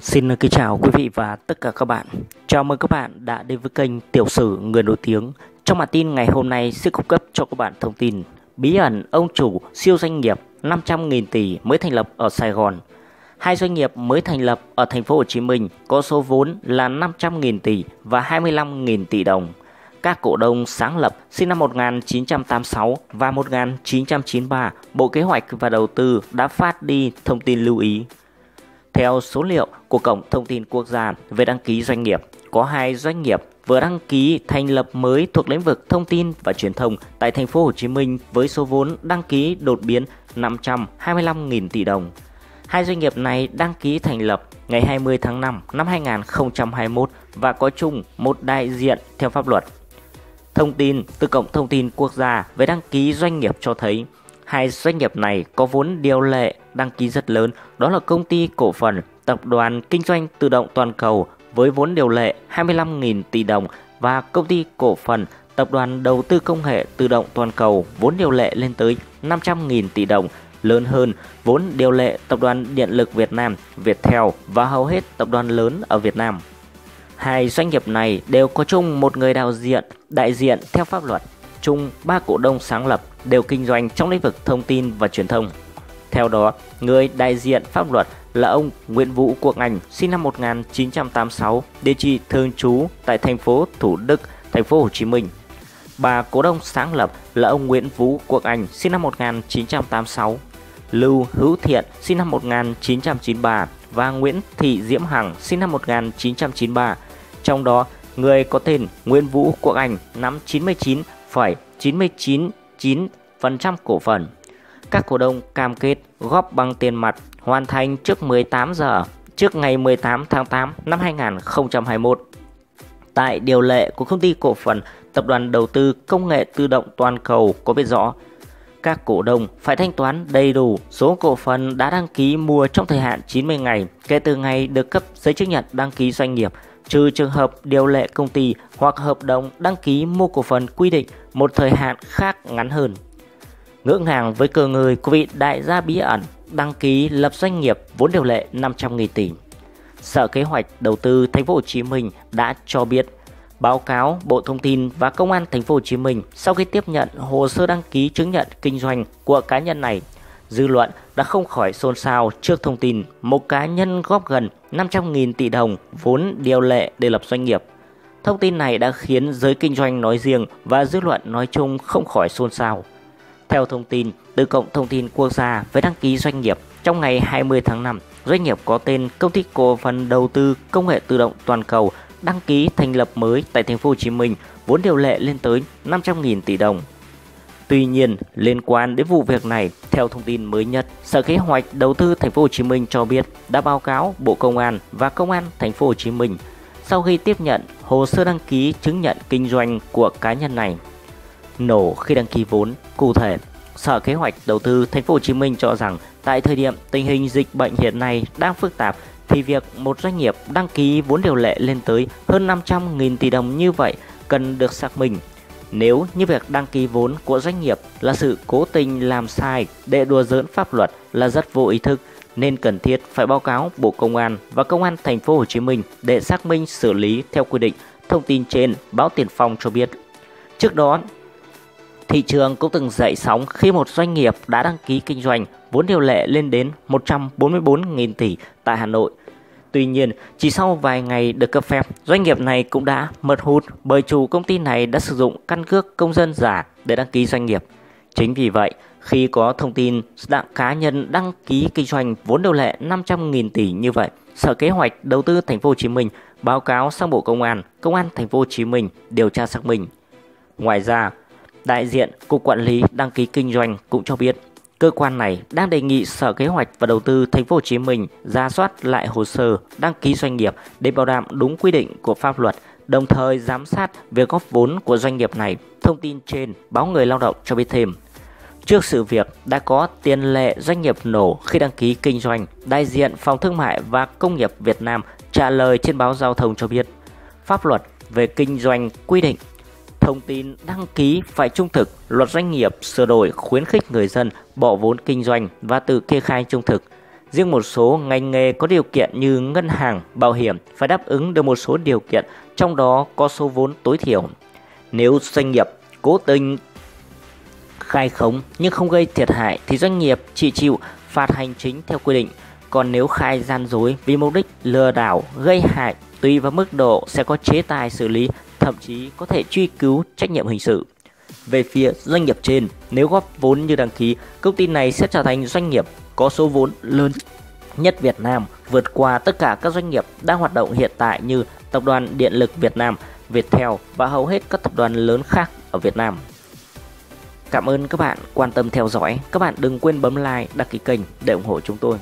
Xin kính chào quý vị và tất cả các bạn. Chào mừng các bạn đã đến với kênh Tiểu sử người nổi tiếng. Trong bản tin ngày hôm nay sẽ cung cấp cho các bạn thông tin bí ẩn ông chủ siêu doanh nghiệp 500.000 tỷ mới thành lập ở Sài Gòn. Hai doanh nghiệp mới thành lập ở thành phố Hồ Chí Minh có số vốn là 500.000 tỷ và 25.000 tỷ đồng. Các cổ đông sáng lập sinh năm 1986 và 1993, Bộ Kế hoạch và Đầu tư đã phát đi thông tin lưu ý theo số liệu của Cổng Thông tin Quốc gia về đăng ký doanh nghiệp, có hai doanh nghiệp vừa đăng ký thành lập mới thuộc lĩnh vực thông tin và truyền thông tại thành phố Hồ Chí Minh với số vốn đăng ký đột biến 525.000 tỷ đồng. Hai doanh nghiệp này đăng ký thành lập ngày 20 tháng 5 năm 2021 và có chung một đại diện theo pháp luật. Thông tin từ Cổng Thông tin Quốc gia về đăng ký doanh nghiệp cho thấy Hai doanh nghiệp này có vốn điều lệ đăng ký rất lớn, đó là công ty cổ phần Tập đoàn Kinh doanh Tự động Toàn cầu với vốn điều lệ 25.000 tỷ đồng và công ty cổ phần Tập đoàn Đầu tư Công nghệ Tự động Toàn cầu vốn điều lệ lên tới 500.000 tỷ đồng, lớn hơn vốn điều lệ Tập đoàn Điện lực Việt Nam, Viettel và hầu hết tập đoàn lớn ở Việt Nam. Hai doanh nghiệp này đều có chung một người đạo diện, đại diện theo pháp luật chung ba cổ đông sáng lập đều kinh doanh trong lĩnh vực thông tin và truyền thông. Theo đó, người đại diện pháp luật là ông Nguyễn Vũ Quốc Anh, sinh năm 1986, địa chỉ thường trú tại thành phố Thủ Đức, thành phố Hồ Chí Minh. Bà cổ đông sáng lập là ông Nguyễn Vũ Quốc Anh, sinh năm 1986, Lưu Hữu Thiện, sinh năm 1993 và Nguyễn Thị Diễm Hằng, sinh năm 1993. Trong đó, người có tên Nguyễn Vũ Quốc Anh nắm 99 0,999% cổ phần. Các cổ đông cam kết góp bằng tiền mặt hoàn thành trước 18 giờ trước ngày 18 tháng 8 năm 2021. Tại điều lệ của công ty cổ phần Tập đoàn Đầu tư Công nghệ Tự động Toàn cầu có biết rõ các cổ đông phải thanh toán đầy đủ số cổ phần đã đăng ký mua trong thời hạn 90 ngày kể từ ngày được cấp giấy chứng nhận đăng ký doanh nghiệp trừ trường hợp điều lệ công ty hoặc hợp đồng đăng ký mua cổ phần quy định một thời hạn khác ngắn hơn. Ngưỡng hàng với cờ người của vị đại gia bí ẩn đăng ký lập doanh nghiệp vốn điều lệ 500.000 tỷ. Sở Kế hoạch Đầu tư Thành phố Hồ Chí Minh đã cho biết, báo cáo Bộ Thông tin và Công an Thành phố Hồ Chí Minh sau khi tiếp nhận hồ sơ đăng ký chứng nhận kinh doanh của cá nhân này Dư luận đã không khỏi xôn xao trước thông tin một cá nhân góp gần 500.000 tỷ đồng vốn điều lệ để lập doanh nghiệp. Thông tin này đã khiến giới kinh doanh nói riêng và dư luận nói chung không khỏi xôn xao. Theo thông tin từ Cộng thông tin quốc gia về đăng ký doanh nghiệp, trong ngày 20 tháng 5, doanh nghiệp có tên Công ty cổ phần đầu tư công nghệ tự động toàn cầu đăng ký thành lập mới tại thành phố Hồ Chí Minh, vốn điều lệ lên tới 500.000 tỷ đồng. Tuy nhiên, liên quan đến vụ việc này, theo thông tin mới nhất, Sở Kế hoạch Đầu tư Thành phố Hồ Chí Minh cho biết đã báo cáo Bộ Công an và Công an Thành phố Hồ Chí Minh sau khi tiếp nhận hồ sơ đăng ký chứng nhận kinh doanh của cá nhân này. Nổ khi đăng ký vốn, cụ thể, Sở Kế hoạch Đầu tư Thành phố Hồ Chí Minh cho rằng tại thời điểm tình hình dịch bệnh hiện nay đang phức tạp thì việc một doanh nghiệp đăng ký vốn điều lệ lên tới hơn 500.000 tỷ đồng như vậy cần được xác minh nếu như việc đăng ký vốn của doanh nghiệp là sự cố tình làm sai để đùa giỡn pháp luật là rất vô ý thức nên cần thiết phải báo cáo Bộ Công an và Công an thành phố Hồ Chí Minh để xác minh xử lý theo quy định. Thông tin trên báo Tiền Phong cho biết. Trước đó, thị trường cũng từng dậy sóng khi một doanh nghiệp đã đăng ký kinh doanh vốn điều lệ lên đến 144.000 tỷ tại Hà Nội Tuy nhiên, chỉ sau vài ngày được cấp phép, doanh nghiệp này cũng đã mật hút bởi chủ công ty này đã sử dụng căn cước công dân giả để đăng ký doanh nghiệp. Chính vì vậy, khi có thông tin đặng cá nhân đăng ký kinh doanh vốn điều lệ 500.000 tỷ như vậy, Sở Kế hoạch Đầu tư Thành phố Hồ Chí Minh báo cáo sang Bộ Công an, Công an Thành phố Hồ Chí Minh điều tra xác minh. Ngoài ra, đại diện Cục Quản lý đăng ký kinh doanh cũng cho biết Cơ quan này đang đề nghị Sở Kế hoạch và Đầu tư Thành phố Hồ Chí Minh ra soát lại hồ sơ đăng ký doanh nghiệp để bảo đảm đúng quy định của pháp luật, đồng thời giám sát việc góp vốn của doanh nghiệp này. Thông tin trên báo Người Lao động cho biết thêm. Trước sự việc đã có tiền lệ doanh nghiệp nổ khi đăng ký kinh doanh, đại diện Phòng Thương mại và Công nghiệp Việt Nam trả lời trên báo Giao thông cho biết, pháp luật về kinh doanh quy định thông tin đăng ký phải trung thực, luật doanh nghiệp sửa đổi khuyến khích người dân bỏ vốn kinh doanh và tự kê khai trung thực. Riêng một số ngành nghề có điều kiện như ngân hàng, bảo hiểm phải đáp ứng được một số điều kiện, trong đó có số vốn tối thiểu. Nếu doanh nghiệp cố tình khai khống nhưng không gây thiệt hại thì doanh nghiệp chỉ chịu phạt hành chính theo quy định. Còn nếu khai gian dối vì mục đích lừa đảo, gây hại, tùy vào mức độ sẽ có chế tài xử lý, thậm chí có thể truy cứu trách nhiệm hình sự. Về phía doanh nghiệp trên, nếu góp vốn như đăng ký, công ty này sẽ trở thành doanh nghiệp có số vốn lớn nhất Việt Nam, vượt qua tất cả các doanh nghiệp đang hoạt động hiện tại như Tập đoàn Điện lực Việt Nam, Viettel và hầu hết các tập đoàn lớn khác ở Việt Nam. Cảm ơn các bạn quan tâm theo dõi. Các bạn đừng quên bấm like, đăng ký kênh để ủng hộ chúng tôi.